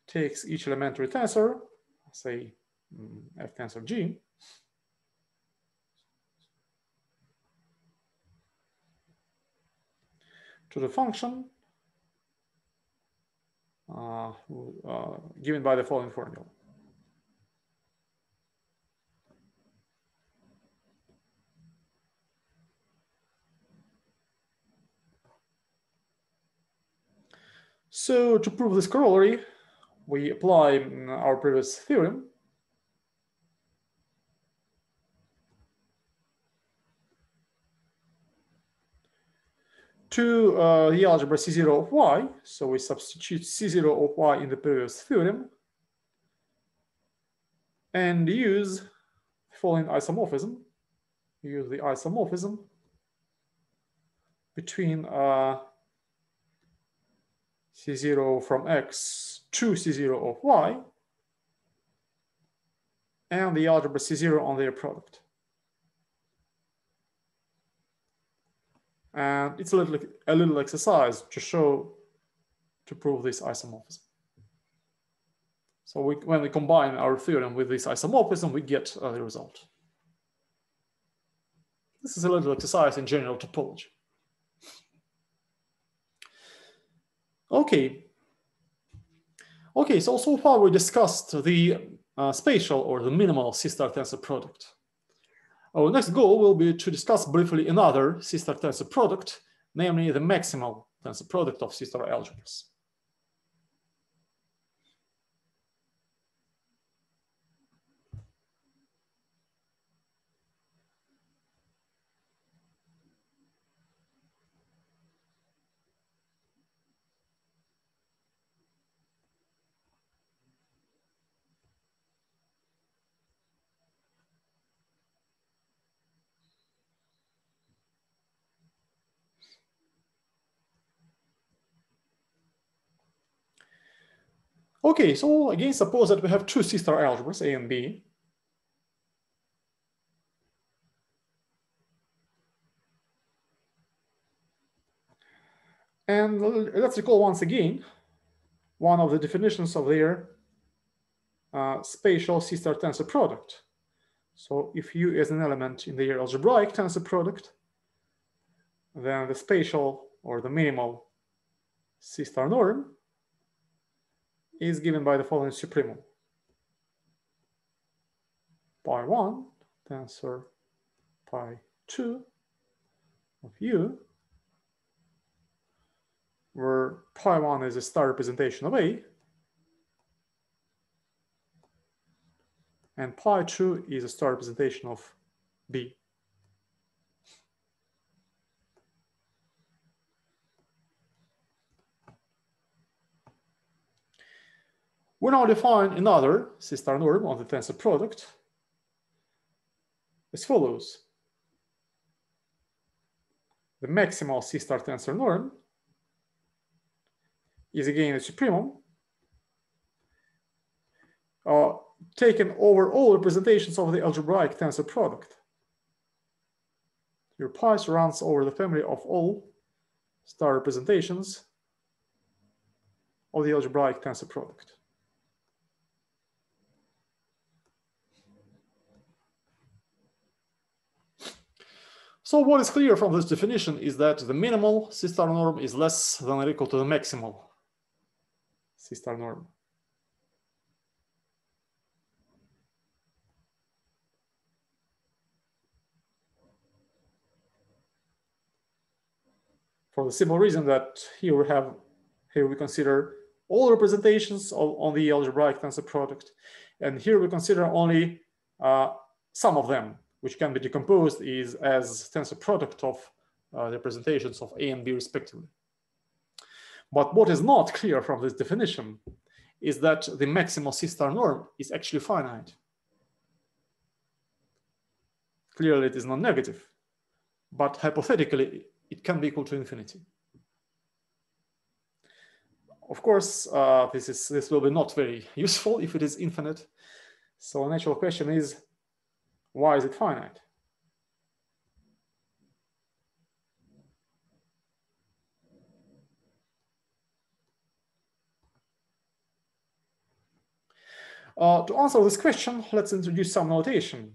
takes each elementary tensor, say mm, F tensor G, to the function uh, uh, given by the following formula. So to prove this corollary, we apply mm, our previous theorem to uh, the algebra C0 of y. So we substitute C0 of y in the previous theorem and use the following isomorphism. Use the isomorphism between uh, C0 from x to C0 of y and the algebra C0 on their product. And it's a little, a little exercise to show, to prove this isomorphism. So we, when we combine our theorem with this isomorphism, we get uh, the result. This is a little exercise in general topology. Okay. Okay, so so far we discussed the uh, spatial or the minimal C-star tensor product. Our next goal will be to discuss briefly another C-star tensor product, namely the maximal tensor product of C-star algebras. Okay, so again, suppose that we have two C-star algebras, A and B. And let's recall once again one of the definitions of their uh, spatial C-star tensor product. So if U is an element in the algebraic tensor product, then the spatial or the minimal C-star norm is given by the following supremum. Pi 1 tensor pi 2 of U, where pi 1 is a star representation of A, and pi 2 is a star representation of B. We now define another C-star norm on the tensor product as follows. The maximal C-star tensor norm is again a supremum uh, taken over all representations of the algebraic tensor product. Your pi runs over the family of all star representations of the algebraic tensor product. So what is clear from this definition is that the minimal C-star norm is less than or equal to the maximal C-star norm. For the simple reason that here we have, here we consider all representations of, on the algebraic tensor product. And here we consider only uh, some of them which can be decomposed is as tensor product of uh, representations of A and B respectively. But what is not clear from this definition is that the maximal C-star norm is actually finite. Clearly it is non-negative, but hypothetically it can be equal to infinity. Of course, uh, this, is, this will be not very useful if it is infinite. So a natural question is, why is it finite? Uh, to answer this question, let's introduce some notation.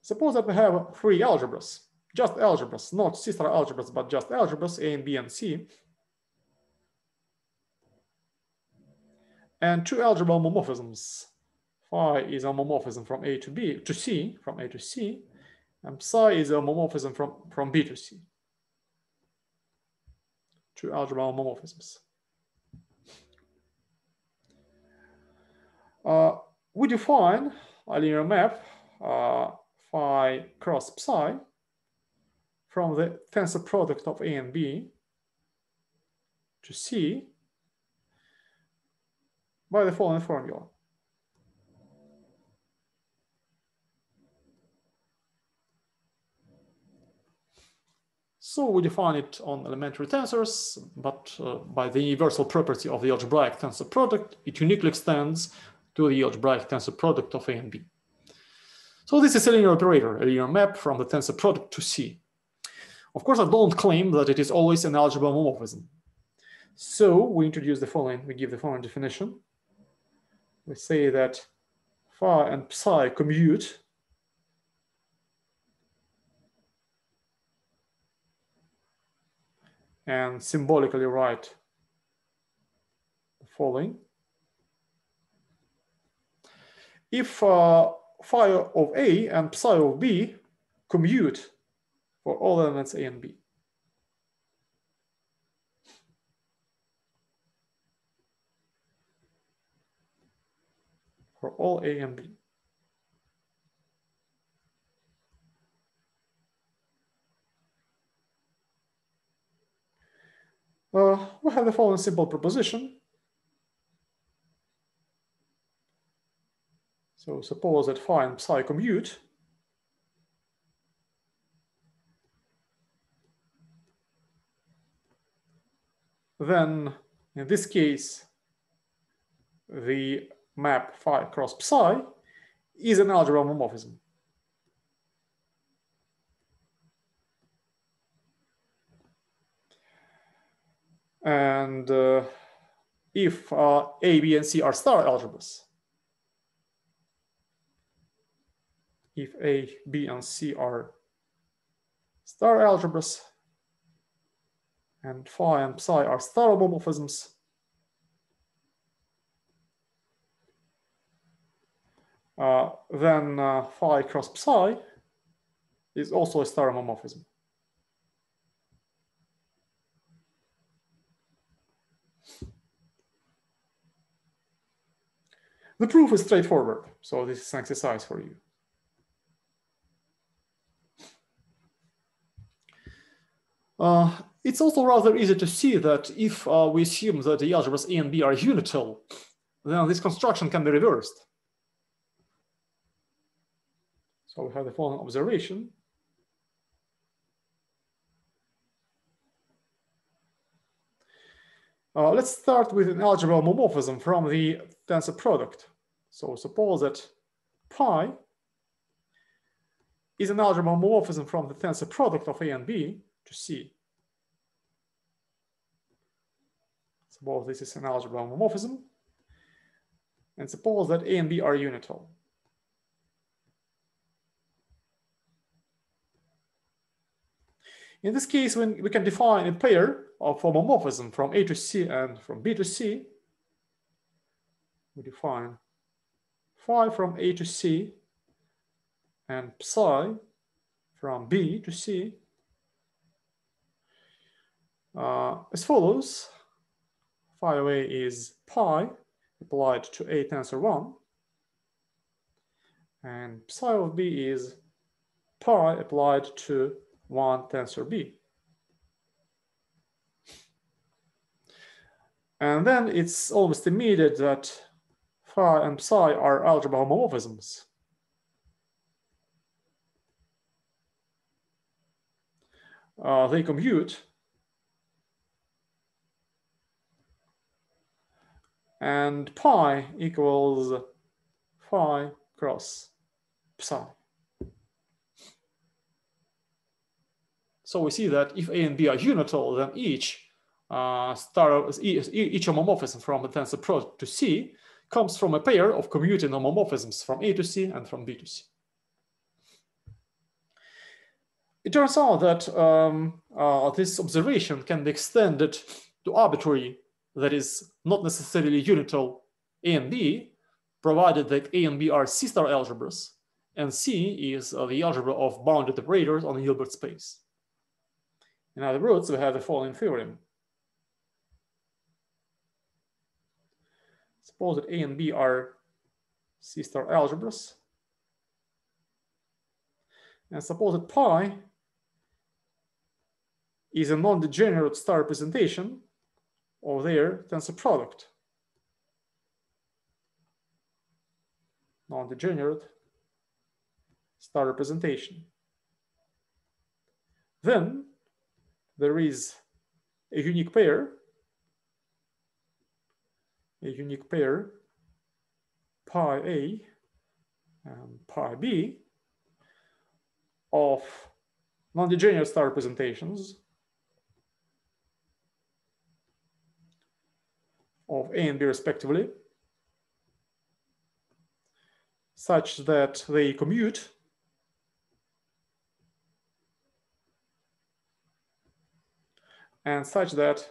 Suppose that we have three algebras, just algebras, not C-star algebras, but just algebras, A and B and C. and two algebra homomorphisms. Phi is a homomorphism from A to B to C, from A to C, and psi is a homomorphism from, from B to C. Two algebra homomorphisms. Uh, we define a linear map uh, phi cross psi from the tensor product of A and B to C by the following formula. So we define it on elementary tensors, but uh, by the universal property of the algebraic tensor product, it uniquely extends to the algebraic tensor product of A and B. So this is a linear operator, a linear map from the tensor product to C. Of course, I don't claim that it is always an algebra homomorphism. So we introduce the following, we give the following definition we say that phi and psi commute and symbolically write the following. If uh, phi of A and psi of B commute for all elements A and B, for all A and B. Uh, we have the following simple proposition. So suppose that phi and psi commute. Then in this case, the map phi cross psi is an algebra homomorphism. And uh, if uh, A, B, and C are star algebras, if A, B, and C are star algebras, and phi and psi are star homomorphisms, then uh, phi cross psi is also a star homomorphism. The proof is straightforward, so this is an exercise for you. Uh, it's also rather easy to see that if uh, we assume that the algebras A and B are unital, then this construction can be reversed. So we have the following observation. Uh, let's start with an algebra homomorphism from the tensor product. So suppose that pi is an algebra homomorphism from the tensor product of A and B to C. Suppose this is an algebra homomorphism. And suppose that A and B are unital. In this case, when we can define a pair of homomorphism from A to C and from B to C, we define phi from A to C and psi from B to C uh, as follows. Phi of A is pi applied to A tensor 1 and psi of B is pi applied to 1 tensor B. And then it's almost immediate that phi and psi are algebra homomorphisms. Uh, they commute and pi equals phi cross psi. So we see that if A and B are unital, then each uh, star, each homomorphism from the tensor product to C comes from a pair of commuting homomorphisms from A to C and from B to C. It turns out that um, uh, this observation can be extended to arbitrary, that is not necessarily unital A and B, provided that A and B are C-star algebras, and C is uh, the algebra of bounded operators on a Hilbert space. In other words, we have the following theorem. Suppose that A and B are C-star algebras. And suppose that pi is a non-degenerate star representation of their tensor product. Non-degenerate star representation. Then there is a unique pair, a unique pair, pi A and pi B of non-degenerate star representations of A and B respectively, such that they commute and such that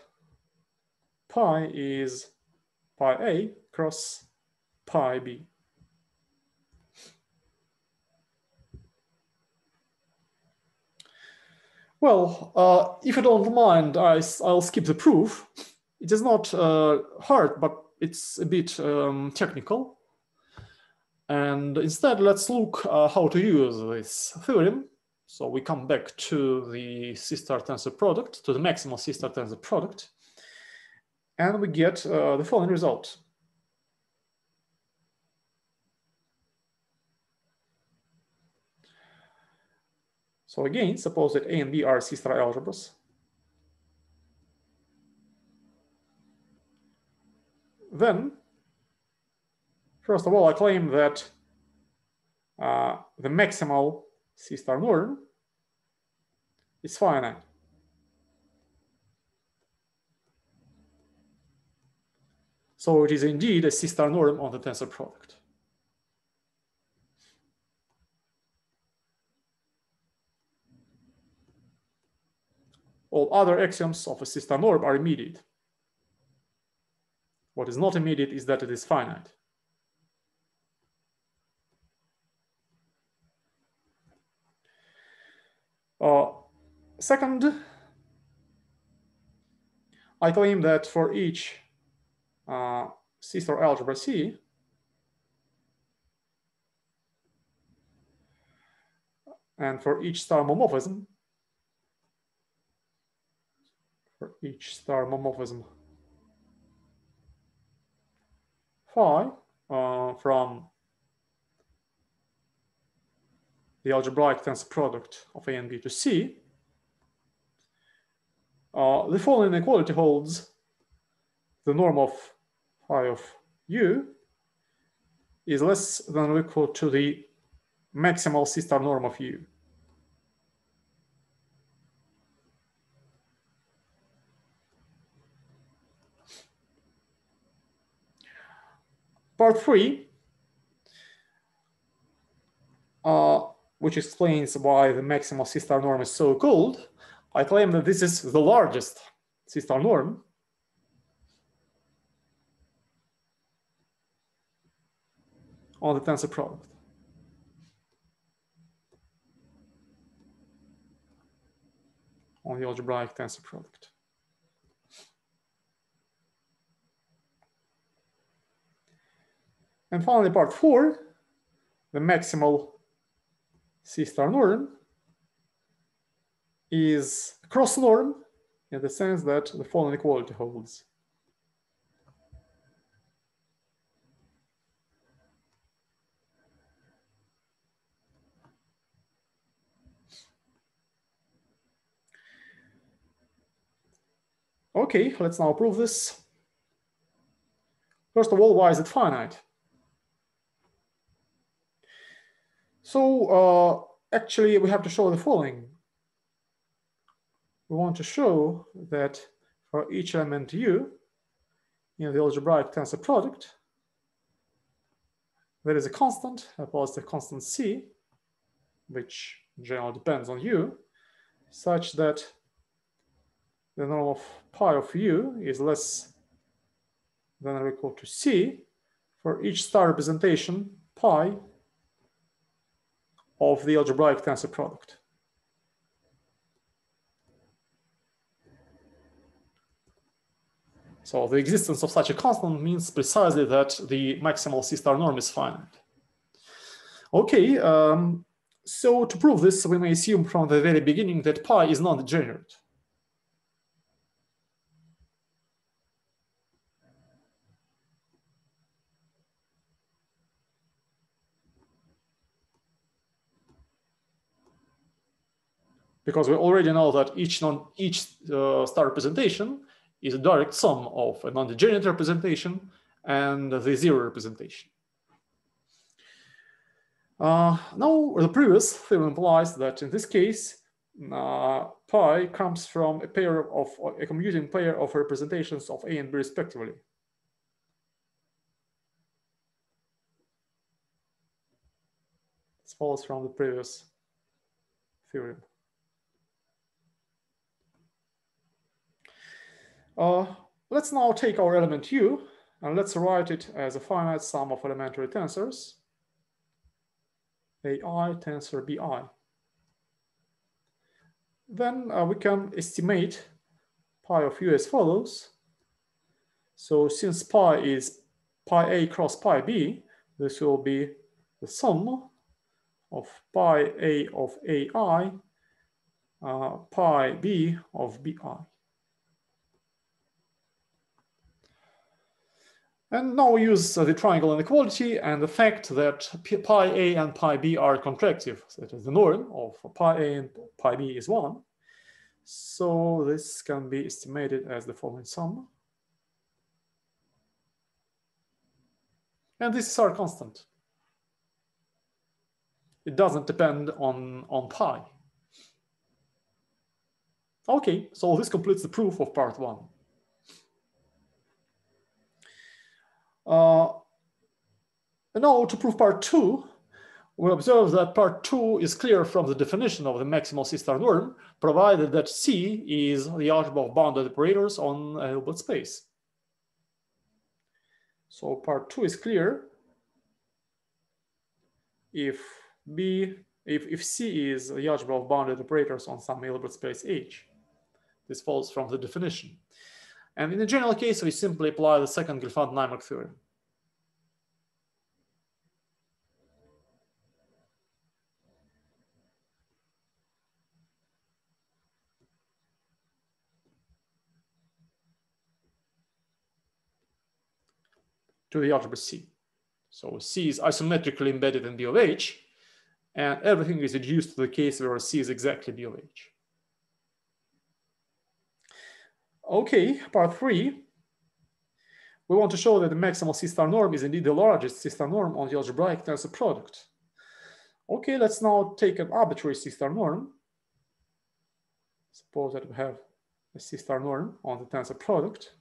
pi is pi a cross pi b. Well, uh, if you don't mind, I, will skip the proof. It is not uh, hard, but it's a bit um, technical. And instead, let's look uh, how to use this theorem so we come back to the C-star tensor product, to the maximal C-star tensor product, and we get uh, the following result. So again, suppose that A and B are C-star algebras. then, first of all, I claim that uh, the maximal C star norm is finite. So it is indeed a C star norm on the tensor product. All other axioms of a C star norm are immediate. What is not immediate is that it is finite. Uh, second, I claim that for each uh, C star algebra C, and for each star homomorphism, for each star homomorphism phi uh, from the algebraic tensor product of A and B to C, uh, the following inequality holds the norm of phi of u is less than or equal to the maximal C star norm of u. Part three, uh, which explains why the maximal C star norm is so called, I claim that this is the largest C star norm. on the tensor product. on the algebraic tensor product. And finally, part four, the maximal C star norm is cross norm in the sense that the following equality holds. Okay, let's now prove this. First of all, why is it finite? So uh, actually, we have to show the following. We want to show that for each element u in the algebraic tensor product, there is a constant, a positive constant c, which in general depends on u, such that the norm of pi of u is less than or equal to c for each star representation pi of the algebraic tensor product. So the existence of such a constant means precisely that the maximal C star norm is finite. Okay, um, so to prove this, we may assume from the very beginning that pi is non-degenerate. Because we already know that each non each uh, star representation is a direct sum of a non-degenerate representation and the zero representation. Uh, now, the previous theorem implies that in this case, uh, pi comes from a pair of a commuting pair of representations of A and B respectively. This follows from the previous theorem. Uh, let's now take our element u and let's write it as a finite sum of elementary tensors, AI tensor BI. Then uh, we can estimate pi of u as follows. So since pi is pi a cross pi b, this will be the sum of pi a of ai, uh, pi b of bi. And now we use the triangle inequality and the fact that pi a and pi b are contractive. So that is the norm of pi a and pi b is one. So this can be estimated as the following sum. And this is our constant. It doesn't depend on, on pi. Okay, so this completes the proof of part one. Uh, and Uh, now to prove part two, we observe that part two is clear from the definition of the maximal C-star norm, provided that C is the algebra of bounded operators on a Hilbert space. So part two is clear if B, if, if C is the algebra of bounded operators on some Hilbert space H. This follows from the definition. And in the general case, we simply apply the second Gelfand-Naimark theorem. to the algebra C. So C is isometrically embedded in B of H, and everything is reduced to the case where C is exactly B of H. Okay, part three. We want to show that the maximal C star norm is indeed the largest C star norm on the algebraic tensor product. Okay, let's now take an arbitrary C star norm. Suppose that we have a C star norm on the tensor product.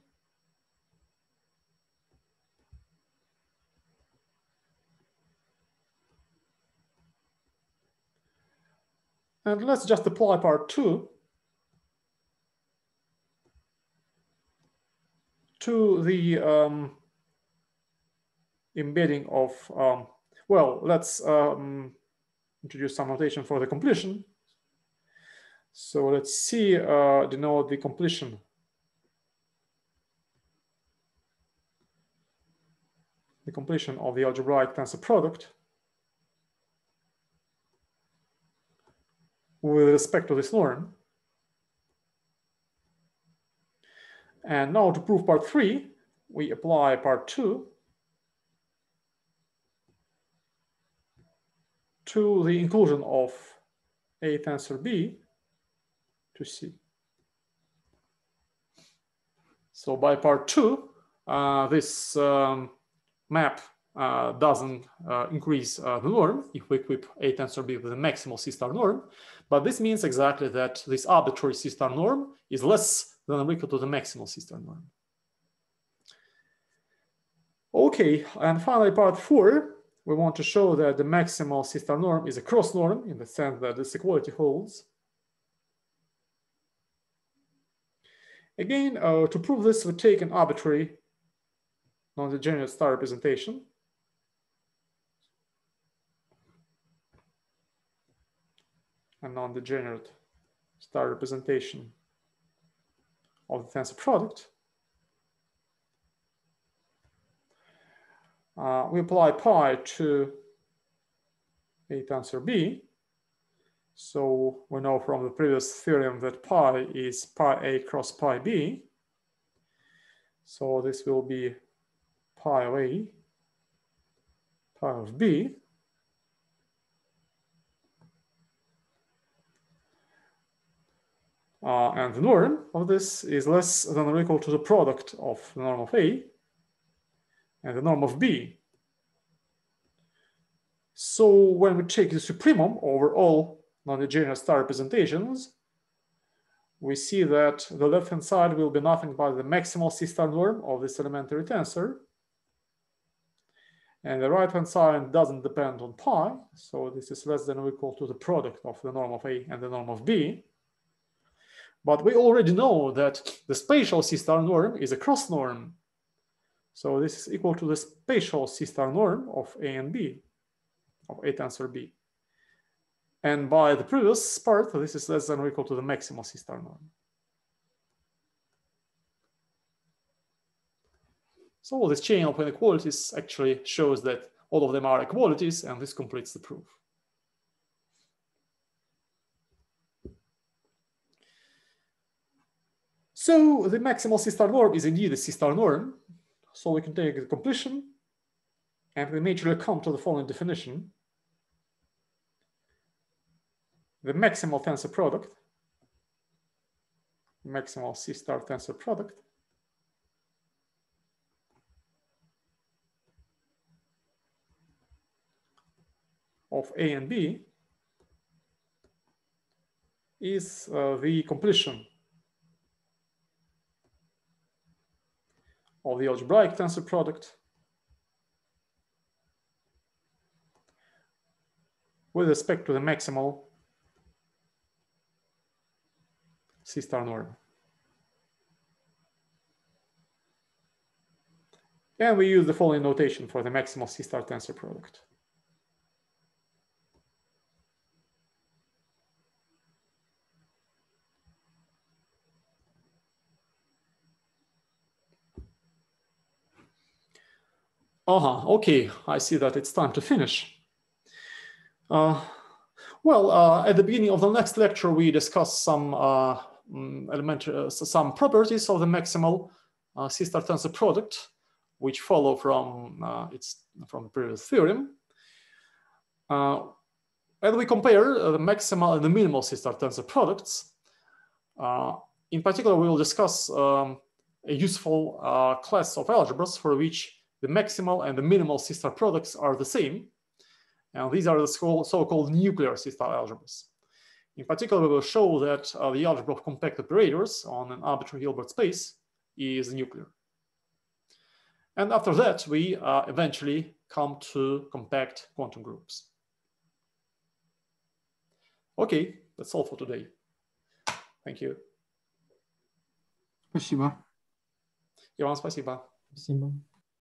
And let's just apply part two to the um, embedding of, um, well, let's um, introduce some notation for the completion. So let's see, uh, denote the completion. The completion of the algebraic tensor product. with respect to this norm. And now to prove part three, we apply part two to the inclusion of A tensor B to C. So by part two, uh, this um, map uh, doesn't uh, increase uh, the norm if we equip A tensor B with a maximal C star norm. But this means exactly that this arbitrary C star norm is less than or equal to the maximal C star norm. Okay, and finally part four, we want to show that the maximal star norm is a cross norm in the sense that this equality holds. Again, uh, to prove this, we take an arbitrary non-degenerate star representation. a non-degenerate star representation of the tensor product. Uh, we apply pi to A tensor B. So we know from the previous theorem that pi is pi A cross pi B. So this will be pi of A, pi of B. Uh, and the norm of this is less than or equal to the product of the norm of A and the norm of B. So when we take the supremum over all non-degenerate star representations, we see that the left-hand side will be nothing but the maximal C-star norm of this elementary tensor. And the right-hand side doesn't depend on pi, so this is less than or equal to the product of the norm of A and the norm of B. But we already know that the spatial C-star norm is a cross norm. So this is equal to the spatial C-star norm of A and B, of A tensor B. And by the previous part, this is less than or equal to the maximal C-star norm. So this chain of inequalities actually shows that all of them are equalities, and this completes the proof. So the maximal C-star norm is indeed a C-star norm. So we can take the completion and we naturally come to the following definition. The maximal tensor product, maximal C-star tensor product of A and B is uh, the completion of the algebraic tensor product with respect to the maximal C star norm. And we use the following notation for the maximal C star tensor product. Uh-huh, okay, I see that it's time to finish. Uh, well, uh, at the beginning of the next lecture, we discuss some uh, mm, elementary, uh, some properties of the maximal uh, C-star tensor product, which follow from uh, its from the previous theorem. and we compare the maximal and the minimal C-star tensor products. in particular, we will discuss um, a useful class of algebras for which the maximal and the minimal C-star products are the same. And these are the so-called nuclear C-star algebras. In particular, we will show that uh, the algebra of compact operators on an arbitrary Hilbert space is nuclear. And after that, we uh, eventually come to compact quantum groups. Okay, that's all for today. Thank you. Спасибо. И вам спасибо. Спасибо.